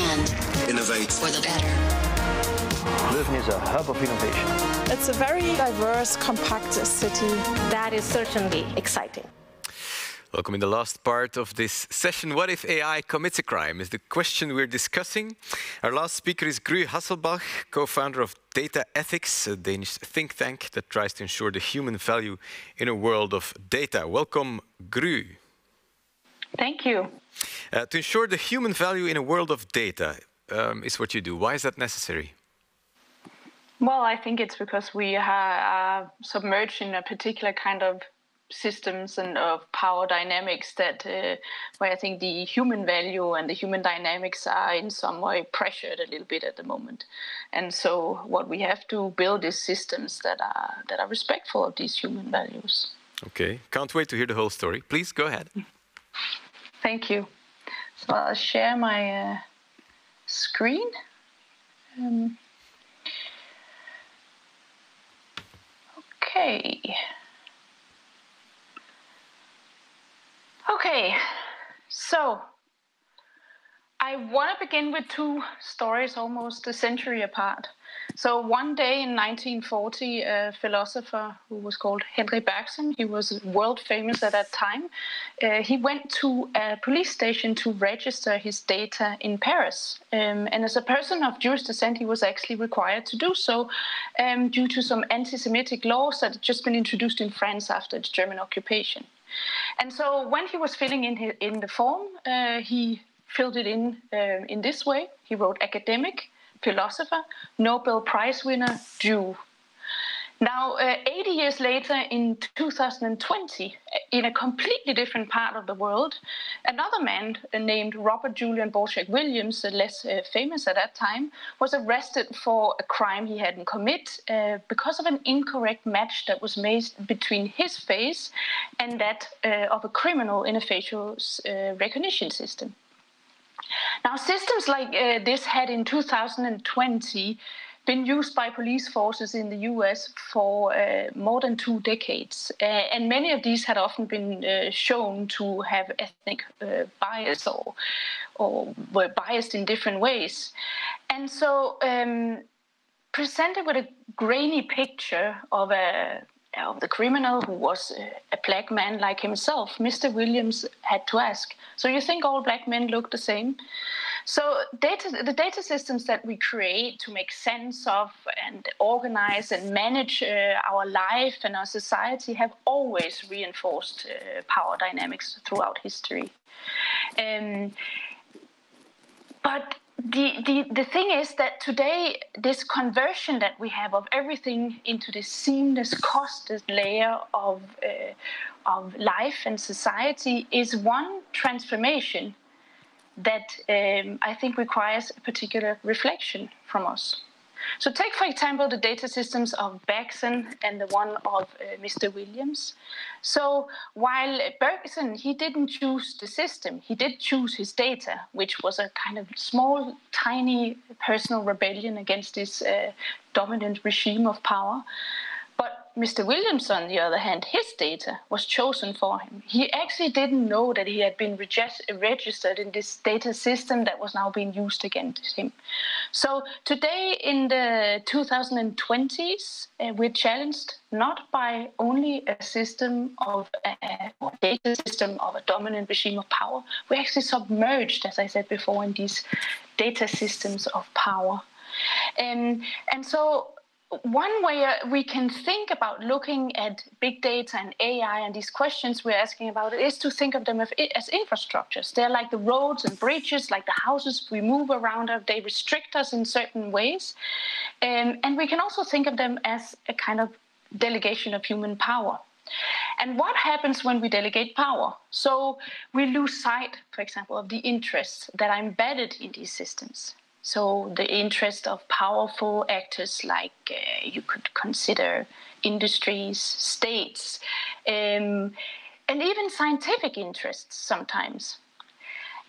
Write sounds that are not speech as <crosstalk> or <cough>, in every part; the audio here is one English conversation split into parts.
and innovate for the better. Leuven is a hub of innovation. It's a very diverse, compact city. That is certainly exciting. Welcome in the last part of this session. What if AI commits a crime? Is the question we're discussing. Our last speaker is Gry Hasselbalch, co founder of Data Ethics, a Danish think tank that tries to ensure the human value in a world of data. Welcome, Gry. Thank you. Uh, to ensure the human value in a world of data um, is what you do. Why is that necessary? Well, I think it's because we are submerged in a particular kind of systems and of power dynamics that uh, where I think the human value and the human dynamics are in some way pressured a little bit at the moment. And so what we have to build is systems that are that are respectful of these human values. Okay, can't wait to hear the whole story. Please go ahead. <laughs> Thank you. So I'll share my uh, screen. Um, okay. Okay, so I want to begin with two stories almost a century apart. So one day in 1940, a philosopher who was called Henri Bergson, he was world famous at that time, uh, he went to a police station to register his data in Paris. Um, and as a person of Jewish descent, he was actually required to do so um, due to some anti-Semitic laws that had just been introduced in France after the German occupation. And so when he was filling in his, in the form, uh, he filled it in uh, in this way. He wrote academic, philosopher, Nobel Prize winner, Jew. Now, uh, 80 years later, in 2020, in a completely different part of the world, another man named Robert Julian Borchak Williams, less uh, famous at that time, was arrested for a crime he hadn't committed uh, because of an incorrect match that was made between his face and that uh, of a criminal in a facial uh, recognition system. Now, systems like uh, this had in 2020 been used by police forces in the US for uh, more than two decades. Uh, and many of these had often been uh, shown to have ethnic uh, bias or, or were biased in different ways. And so, um, presented with a grainy picture of a of the criminal who was a black man like himself, Mr. Williams had to ask, So you think all black men look the same? So data, the data systems that we create to make sense of and organize and manage uh, our life and our society have always reinforced uh, power dynamics throughout history. Um, but the, the, the thing is that today, this conversion that we have of everything into this seamless, costless layer of, uh, of life and society is one transformation that um, I think requires a particular reflection from us. So take, for example, the data systems of Bergson and the one of uh, Mr. Williams. So while Bergson, he didn't choose the system, he did choose his data, which was a kind of small, tiny personal rebellion against this uh, dominant regime of power. Mr. Williams, on the other hand, his data was chosen for him. He actually didn't know that he had been registered in this data system that was now being used against him. So today, in the 2020s, uh, we're challenged not by only a system of a, a data system of a dominant regime of power. We're actually submerged, as I said before, in these data systems of power. Um, and so one way uh, we can think about looking at big data and AI and these questions we're asking about is to think of them as infrastructures. They're like the roads and bridges, like the houses we move around. They restrict us in certain ways. Um, and we can also think of them as a kind of delegation of human power. And what happens when we delegate power? So we lose sight, for example, of the interests that are embedded in these systems. So the interest of powerful actors like uh, you could consider industries, states, um, and even scientific interests sometimes.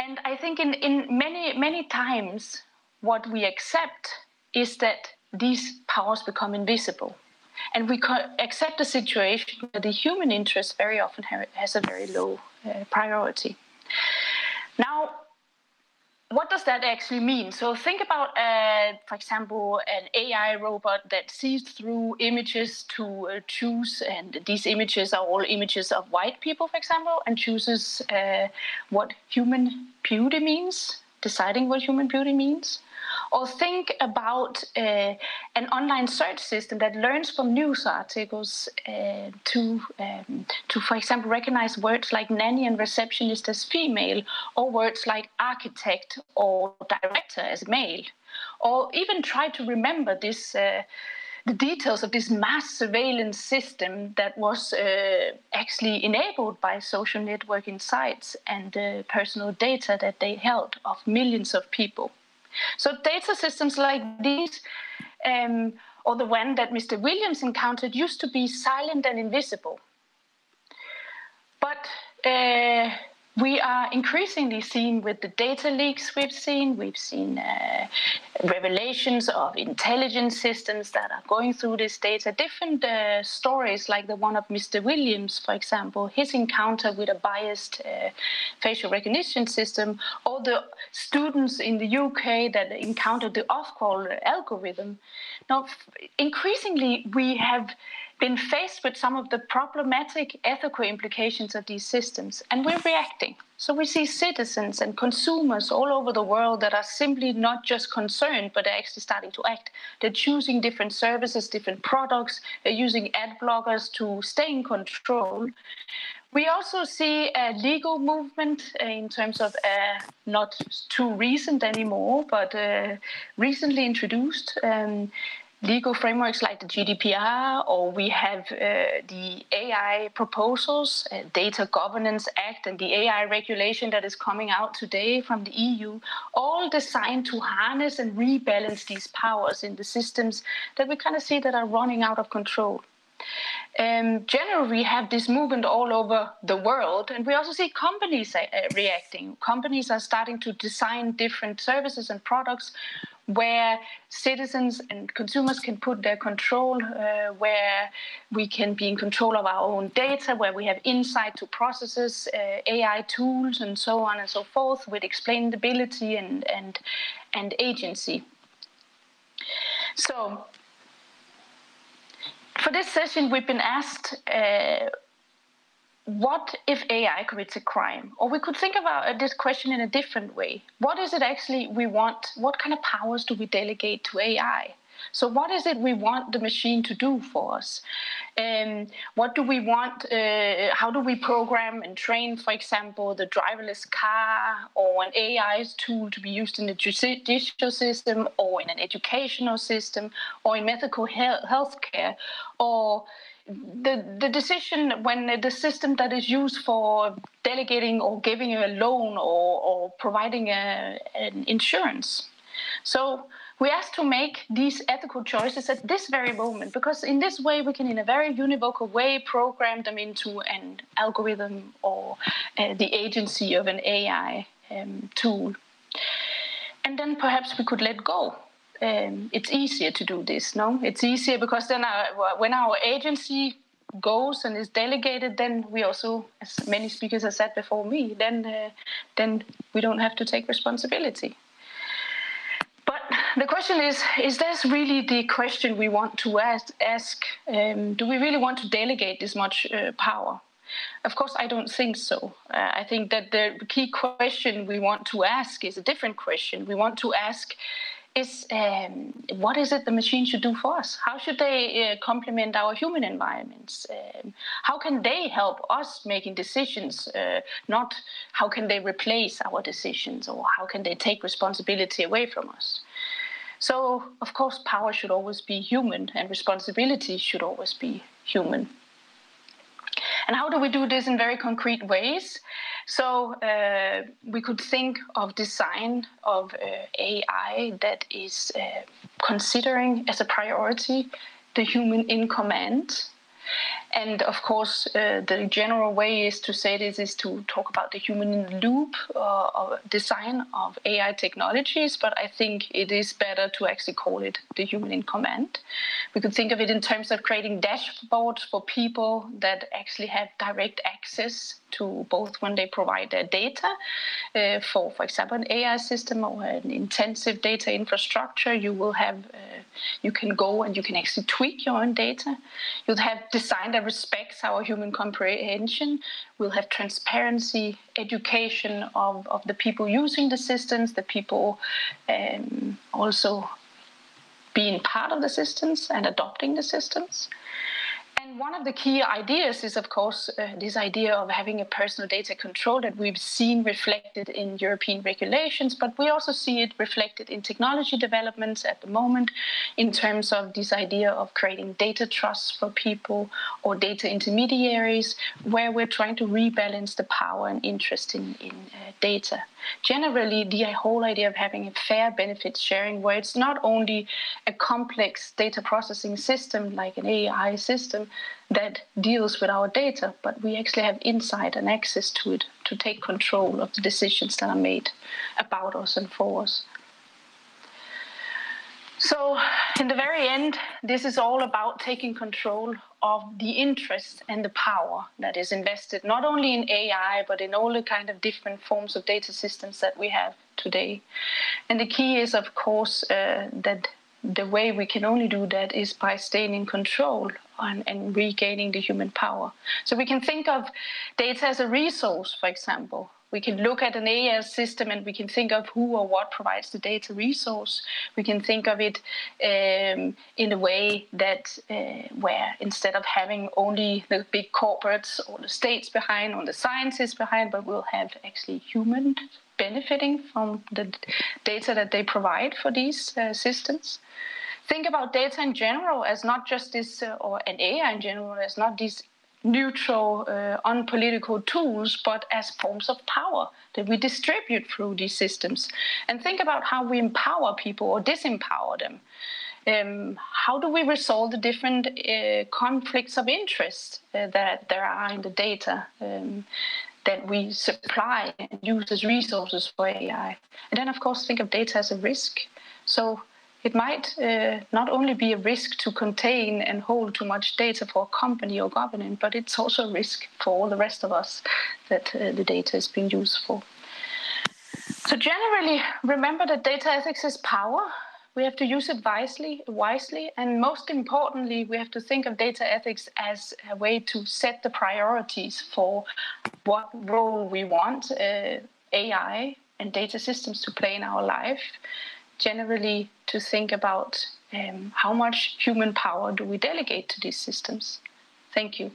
And I think in, in many, many times, what we accept is that these powers become invisible. And we accept a situation where the human interest very often has a very low uh, priority. Now, what does that actually mean? So think about, uh, for example, an AI robot that sees through images to uh, choose, and these images are all images of white people, for example, and chooses uh, what human beauty means, deciding what human beauty means. Or think about uh, an online search system that learns from news articles uh, to, um, to, for example, recognize words like nanny and receptionist as female, or words like architect or director as male, or even try to remember this. Uh, the details of this mass surveillance system that was uh, actually enabled by social networking sites and uh, personal data that they held of millions of people. So data systems like these, um, or the one that Mr. Williams encountered, used to be silent and invisible. But uh, we are increasingly seeing with the data leaks we've seen, we've seen uh, revelations of intelligence systems that are going through this data, different uh, stories like the one of Mr. Williams, for example, his encounter with a biased uh, facial recognition system, or the students in the UK that encountered the Ofqual algorithm. Now, increasingly, we have been faced with some of the problematic ethical implications of these systems, and we're reacting. So we see citizens and consumers all over the world that are simply not just concerned, but they're actually starting to act. They're choosing different services, different products, they're using ad blockers to stay in control. We also see a legal movement in terms of uh, not too recent anymore, but uh, recently introduced. Um, legal frameworks like the GDPR, or we have uh, the AI proposals, uh, Data Governance Act, and the AI regulation that is coming out today from the EU, all designed to harness and rebalance these powers in the systems that we kind of see that are running out of control. Um, generally, we have this movement all over the world, and we also see companies uh, reacting. Companies are starting to design different services and products where citizens and consumers can put their control, uh, where we can be in control of our own data, where we have insight to processes, uh, AI tools, and so on and so forth, with explainability and and and agency. So. For this session, we've been asked uh, what if AI commits a crime? Or we could think about uh, this question in a different way. What is it actually we want? What kind of powers do we delegate to AI? So, what is it we want the machine to do for us? Um, what do we want? Uh, how do we program and train, for example, the driverless car or an AI tool to be used in the judicial system or in an educational system or in medical health care? Or the the decision when the system that is used for delegating or giving a loan or, or providing a, an insurance. So we ask to make these ethical choices at this very moment because in this way we can in a very univocal way program them into an algorithm or uh, the agency of an AI um, tool. And then perhaps we could let go um, it's easier to do this. No, it's easier because then our, when our agency goes and is delegated, then we also, as many speakers have said before me, then uh, then we don't have to take responsibility. But the question is: Is this really the question we want to ask? ask um, do we really want to delegate this much uh, power? Of course, I don't think so. Uh, I think that the key question we want to ask is a different question. We want to ask is um, what is it the machine should do for us? How should they uh, complement our human environments? Um, how can they help us making decisions? Uh, not how can they replace our decisions or how can they take responsibility away from us? So, of course, power should always be human and responsibility should always be human. And how do we do this in very concrete ways? So uh, we could think of design of uh, AI that is uh, considering as a priority the human in command. And of course, uh, the general way is to say this is to talk about the human loop uh, design of AI technologies, but I think it is better to actually call it the human in command. We could think of it in terms of creating dashboards for people that actually have direct access to both when they provide their data uh, for, for example, an AI system or an intensive data infrastructure. You will have, uh, you can go and you can actually tweak your own data. You'll have design that respects our human comprehension. We'll have transparency, education of, of the people using the systems, the people um, also being part of the systems and adopting the systems one of the key ideas is, of course, uh, this idea of having a personal data control that we've seen reflected in European regulations, but we also see it reflected in technology developments at the moment in terms of this idea of creating data trusts for people or data intermediaries, where we're trying to rebalance the power and interest in, in uh, data. Generally, the whole idea of having a fair benefit sharing, where it's not only a complex data processing system like an AI system, that deals with our data, but we actually have insight and access to it to take control of the decisions that are made about us and for us. So, in the very end, this is all about taking control of the interest and the power that is invested not only in AI but in all the kind of different forms of data systems that we have today. And the key is, of course, uh, that the way we can only do that is by staying in control and, and, regaining the human power. So we can think of data as a resource, for example. We can look at an AI system and we can think of who or what provides the data resource. We can think of it um, in a way that uh, where instead of having only the big corporates or the states behind or the scientists behind, but we'll have actually humans benefiting from the data that they provide for these uh, systems. Think about data in general as not just this, uh, or an AI in general, as not these neutral, uh, unpolitical tools, but as forms of power that we distribute through these systems. And think about how we empower people or disempower them. Um, how do we resolve the different uh, conflicts of interest uh, that there are in the data? Um, that we supply and use as resources for AI. And then, of course, think of data as a risk. So it might uh, not only be a risk to contain and hold too much data for a company or government, but it's also a risk for all the rest of us that uh, the data is being used for. So generally, remember that data ethics is power, we have to use it wisely, wisely, and most importantly, we have to think of data ethics as a way to set the priorities for what role we want uh, AI and data systems to play in our life. Generally, to think about um, how much human power do we delegate to these systems. Thank you.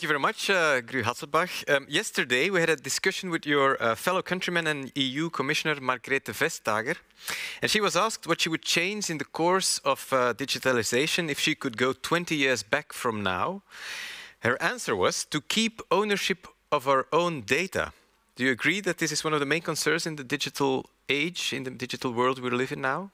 Thank you very much, uh, Gry Hasselbalch. Um, yesterday, we had a discussion with your uh, fellow countryman and EU Commissioner, Margrethe Vestager. And she was asked what she would change in the course of uh, digitalization if she could go 20 years back from now. Her answer was to keep ownership of our own data. Do you agree that this is one of the main concerns in the digital age, in the digital world we live in now?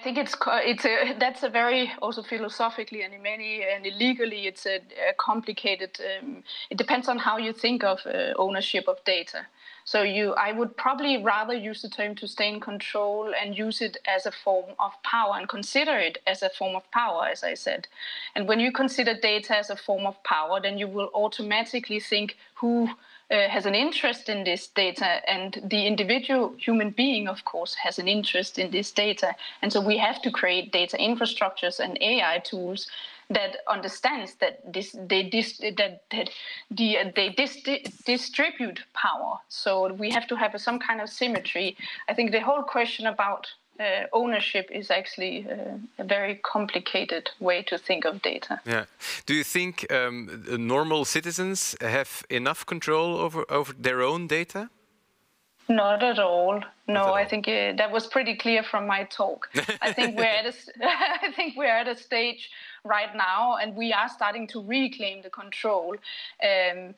I think it's it's a that's a very also philosophically and in many and legally it's a, a complicated. Um, it depends on how you think of uh, ownership of data. So you, I would probably rather use the term to stay in control and use it as a form of power and consider it as a form of power, as I said. And when you consider data as a form of power, then you will automatically think who uh, has an interest in this data, and the individual human being, of course, has an interest in this data. And so we have to create data infrastructures and AI tools that understands that this they dis, that, that the, they dis, distribute power. So we have to have some kind of symmetry. I think the whole question about uh, ownership is actually uh, a very complicated way to think of data. Yeah. Do you think um, normal citizens have enough control over, over their own data? Not at all. No, at all. I think uh, that was pretty clear from my talk. I <laughs> think we're at a, <laughs> I think we're at a stage right now, and we are starting to reclaim the control. Um,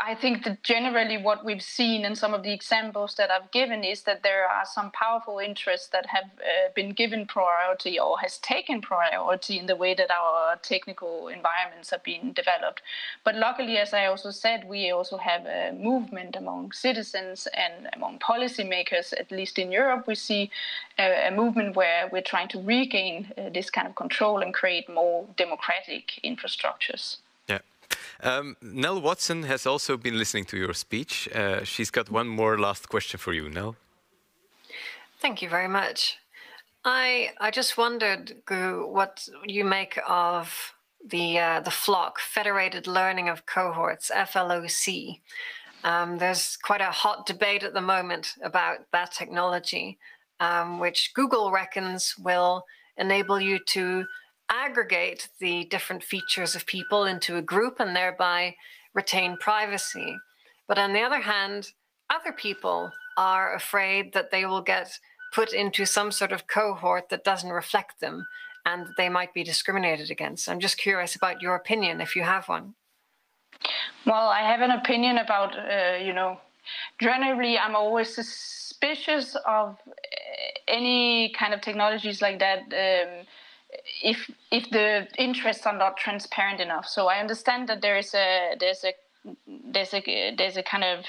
I think that generally what we've seen in some of the examples that I've given is that there are some powerful interests that have uh, been given priority or has taken priority in the way that our technical environments are being developed. But luckily, as I also said, we also have a movement among citizens and among policymakers, at least in Europe, we see a, a movement where we're trying to regain uh, this kind of control and create more democratic infrastructures. Um, Nell Watson has also been listening to your speech. Uh, she's got one more last question for you, Nell. Thank you very much. I I just wondered, Gry, what you make of the uh, the FLoC, Federated Learning of Cohorts, FLOC. Um, there's quite a hot debate at the moment about that technology, um, which Google reckons will enable you to aggregate the different features of people into a group and thereby retain privacy. But on the other hand, other people are afraid that they will get put into some sort of cohort that doesn't reflect them and they might be discriminated against. I'm just curious about your opinion if you have one. Well, I have an opinion about, uh, you know, generally I'm always suspicious of uh, any kind of technologies like that. Um, if if the interests are not transparent enough. So I understand that there is a there's a there's a there's a kind of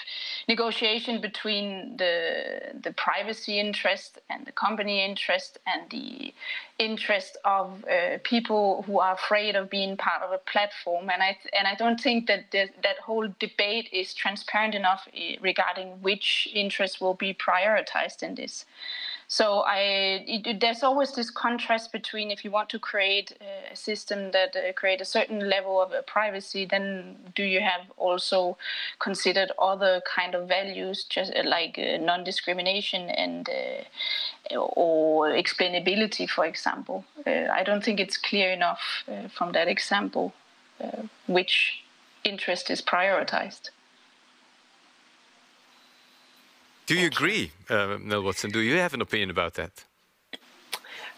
negotiation between the the privacy interest and the company interest and the interest of uh, people who are afraid of being part of a platform and I and I don't think that the, that whole debate is transparent enough eh, regarding which interests will be prioritized in this. So I, it, there's always this contrast between if you want to create a system that uh, create a certain level of uh, privacy, then do you have also considered other kind of values, just uh, like uh, non-discrimination and uh, or explainability, for example. Uh, I don't think it's clear enough from that example which interest is prioritized. Do you agree, uh, Nell Watson? Do you have an opinion about that?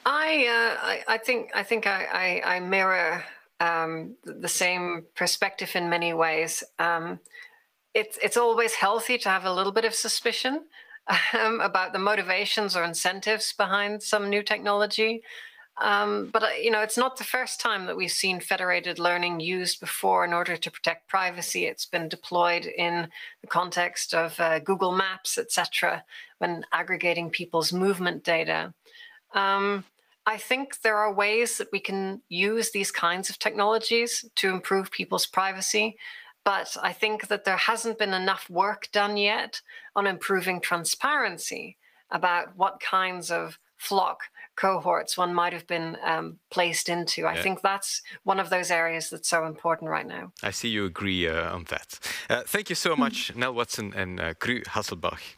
I, uh, I, I, think I think I, I, I mirror um, the same perspective in many ways. Um, it's it's always healthy to have a little bit of suspicion <laughs> um, about the motivations or incentives behind some new technology. Um, but uh, you know, it's not the first time that we've seen federated learning used before in order to protect privacy. It's been deployed in the context of uh, Google Maps, etc., when aggregating people's movement data. Um, I think there are ways that we can use these kinds of technologies to improve people's privacy. But I think that there hasn't been enough work done yet on improving transparency about what kinds of FLoC cohorts one might have been um, placed into. I yeah. think that's one of those areas that's so important right now. I see you agree uh, on that. Uh, thank you so much, Nell Watson and uh, Gry Hasselbalch.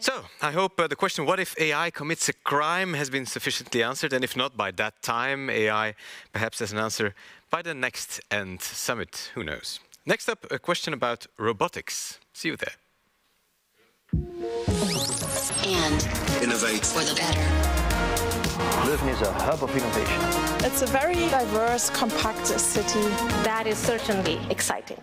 So, I hope uh, the question, what if AI commits a crime, has been sufficiently answered, and if not by that time, AI perhaps has an answer by the next END Summit, who knows. Next up, a question about robotics. See you there and innovate for the better. Leuven is a hub of innovation. It's a very diverse, compact city. That is certainly exciting.